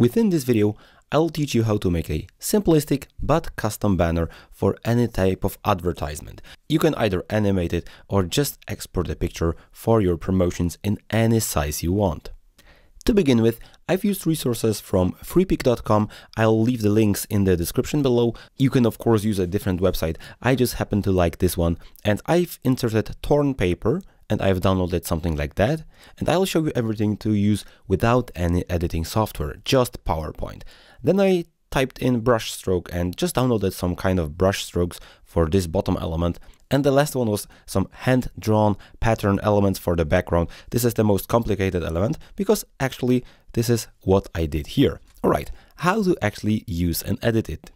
Within this video, I'll teach you how to make a simplistic but custom banner for any type of advertisement. You can either animate it or just export a picture for your promotions in any size you want. To begin with, I've used resources from freepik.com. I'll leave the links in the description below. You can of course use a different website. I just happen to like this one and I've inserted torn paper and I've downloaded something like that. And I'll show you everything to use without any editing software, just PowerPoint. Then I typed in brush stroke and just downloaded some kind of brush strokes for this bottom element. And the last one was some hand-drawn pattern elements for the background. This is the most complicated element because actually this is what I did here. All right, how to actually use and edit it.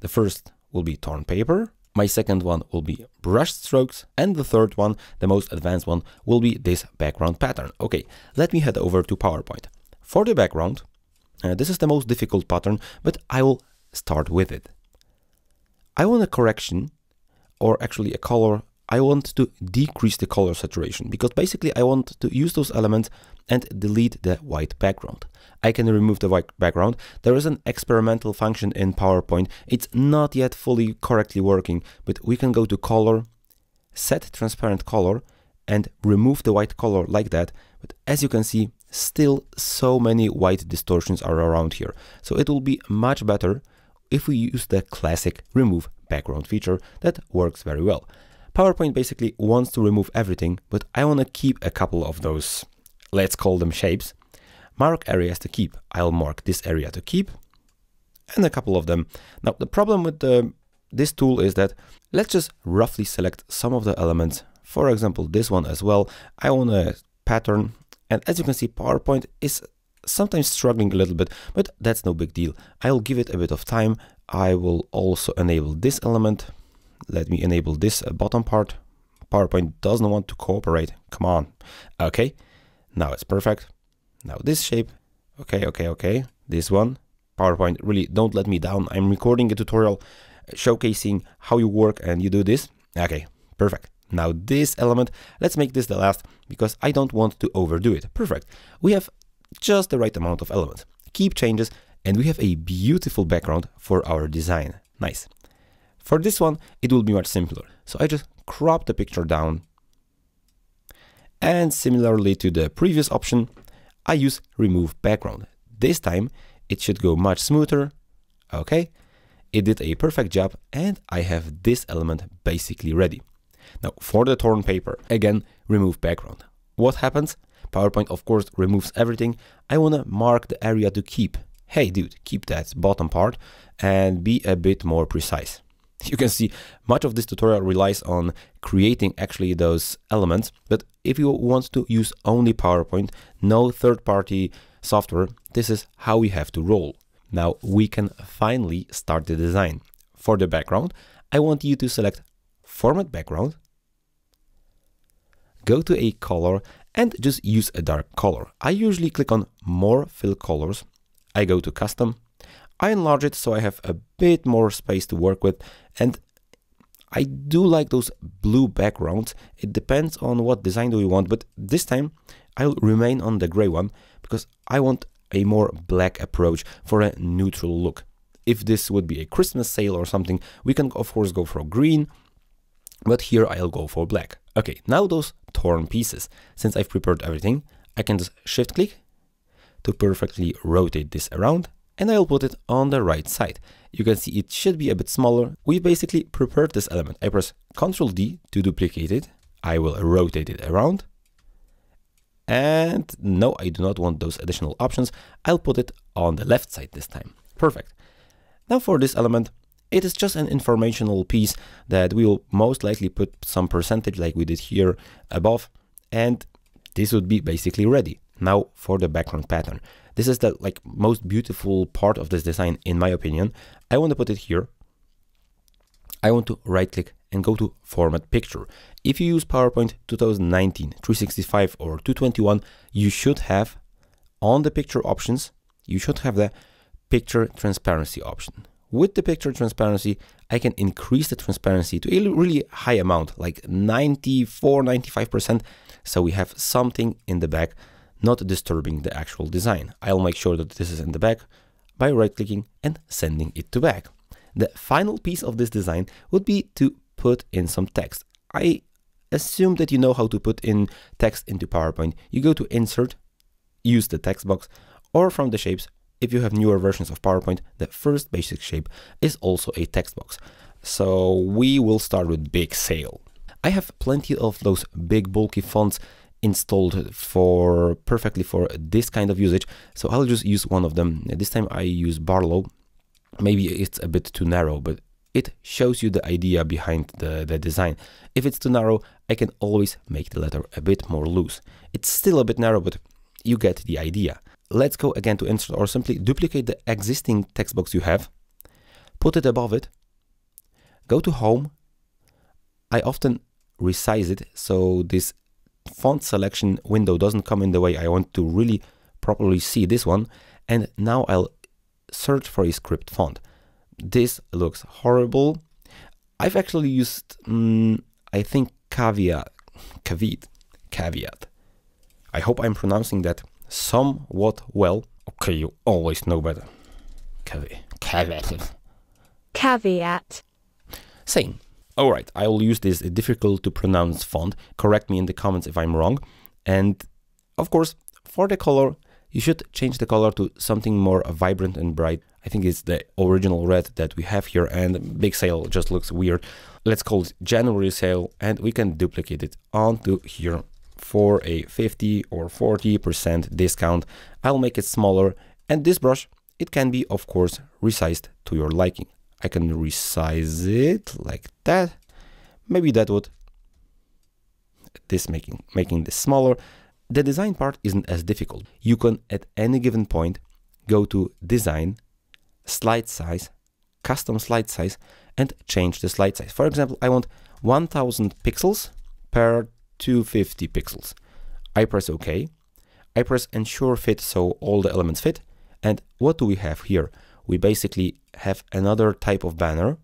The first will be torn paper. My second one will be brush strokes. And the third one, the most advanced one, will be this background pattern. Okay, let me head over to PowerPoint. For the background, uh, this is the most difficult pattern, but I will start with it. I want a correction, or actually a color. I want to decrease the color saturation because basically I want to use those elements and delete the white background. I can remove the white background. There is an experimental function in PowerPoint. It's not yet fully correctly working, but we can go to color, set transparent color, and remove the white color like that. But as you can see, still so many white distortions are around here. So it will be much better if we use the classic remove background feature that works very well. PowerPoint basically wants to remove everything, but I want to keep a couple of those, let's call them shapes. Mark areas to keep. I'll mark this area to keep and a couple of them. Now the problem with the, this tool is that let's just roughly select some of the elements. For example, this one as well. I want a pattern and as you can see, PowerPoint is sometimes struggling a little bit, but that's no big deal. I'll give it a bit of time. I will also enable this element. Let me enable this uh, bottom part. PowerPoint doesn't want to cooperate. Come on. Okay, now it's perfect. Now this shape. Okay, okay, okay. This one. PowerPoint, really don't let me down. I'm recording a tutorial uh, showcasing how you work and you do this. Okay, perfect. Now this element, let's make this the last because I don't want to overdo it. Perfect. We have just the right amount of elements. Keep changes and we have a beautiful background for our design. Nice. For this one, it will be much simpler. So I just crop the picture down. And similarly to the previous option, I use remove background. This time it should go much smoother. Okay, it did a perfect job and I have this element basically ready. Now for the torn paper, again, remove background. What happens? PowerPoint of course removes everything. I want to mark the area to keep. Hey dude, keep that bottom part and be a bit more precise. You can see much of this tutorial relies on creating actually those elements, but if you want to use only PowerPoint, no third-party software, this is how we have to roll. Now we can finally start the design. For the background, I want you to select Format Background, go to a color and just use a dark color. I usually click on More Fill Colors, I go to Custom, I enlarge it so I have a bit more space to work with and I do like those blue backgrounds. It depends on what design do we want, but this time I'll remain on the gray one because I want a more black approach for a neutral look. If this would be a Christmas sale or something, we can of course go for green, but here I'll go for black. Okay, now those torn pieces. Since I've prepared everything, I can just shift click to perfectly rotate this around and I'll put it on the right side. You can see it should be a bit smaller. We basically prepared this element. I press Ctrl D to duplicate it. I will rotate it around. And no, I do not want those additional options. I'll put it on the left side this time. Perfect. Now for this element, it is just an informational piece that we will most likely put some percentage like we did here above. And this would be basically ready. Now for the background pattern. This is the like most beautiful part of this design in my opinion. I want to put it here. I want to right click and go to format picture. If you use PowerPoint 2019, 365 or 221, you should have on the picture options, you should have the picture transparency option. With the picture transparency, I can increase the transparency to a really high amount, like 94, 95%. So we have something in the back not disturbing the actual design. I'll make sure that this is in the back by right clicking and sending it to back. The final piece of this design would be to put in some text. I assume that you know how to put in text into PowerPoint. You go to insert, use the text box, or from the shapes, if you have newer versions of PowerPoint, the first basic shape is also a text box. So we will start with Big sale. I have plenty of those big bulky fonts installed for perfectly for this kind of usage. So I'll just use one of them. This time I use Barlow. Maybe it's a bit too narrow, but it shows you the idea behind the, the design. If it's too narrow, I can always make the letter a bit more loose. It's still a bit narrow, but you get the idea. Let's go again to insert or simply duplicate the existing text box you have, put it above it, go to home. I often resize it so this font selection window doesn't come in the way I want to really properly see this one. And now I'll search for a script font. This looks horrible. I've actually used, um, I think, caveat, caveat, caveat. I hope I'm pronouncing that somewhat well. Okay, you always know better. Caveat. Caveat. Caveat. Same. Oh, Alright, I will use this difficult to pronounce font. Correct me in the comments if I'm wrong. And of course, for the color, you should change the color to something more vibrant and bright. I think it's the original red that we have here and big sale just looks weird. Let's call it January sale and we can duplicate it onto here for a 50 or 40% discount. I'll make it smaller and this brush, it can be of course resized to your liking. I can resize it like that. Maybe that would this making making this smaller. The design part isn't as difficult. You can at any given point go to design, slide size, custom slide size and change the slide size. For example, I want 1000 pixels per 250 pixels. I press OK. I press ensure fit so all the elements fit. And what do we have here? We basically have another type of banner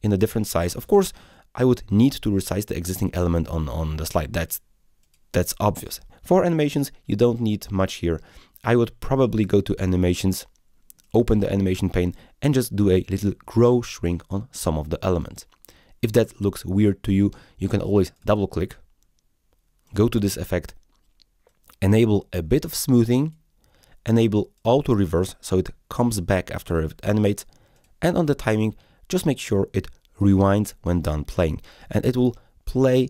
in a different size. Of course, I would need to resize the existing element on, on the slide. That's, that's obvious. For animations, you don't need much here. I would probably go to animations, open the animation pane and just do a little grow shrink on some of the elements. If that looks weird to you, you can always double click, go to this effect, enable a bit of smoothing, enable auto reverse so it comes back after it animates, and on the timing, just make sure it rewinds when done playing. And it will play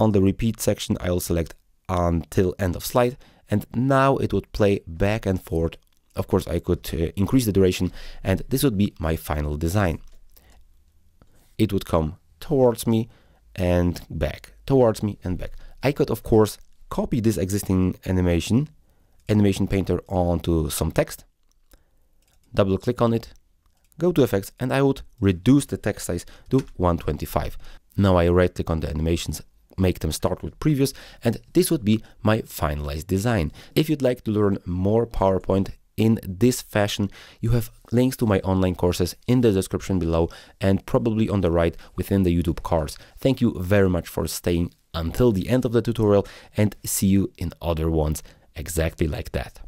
on the repeat section, I'll select until end of slide, and now it would play back and forth. Of course, I could uh, increase the duration, and this would be my final design. It would come towards me and back, towards me and back. I could, of course, copy this existing animation, animation painter onto some text, double click on it, go to effects and I would reduce the text size to 125. Now I right click on the animations make them start with previous and this would be my finalized design. If you'd like to learn more PowerPoint in this fashion, you have links to my online courses in the description below and probably on the right within the YouTube cards. Thank you very much for staying until the end of the tutorial and see you in other ones exactly like that.